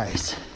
All right.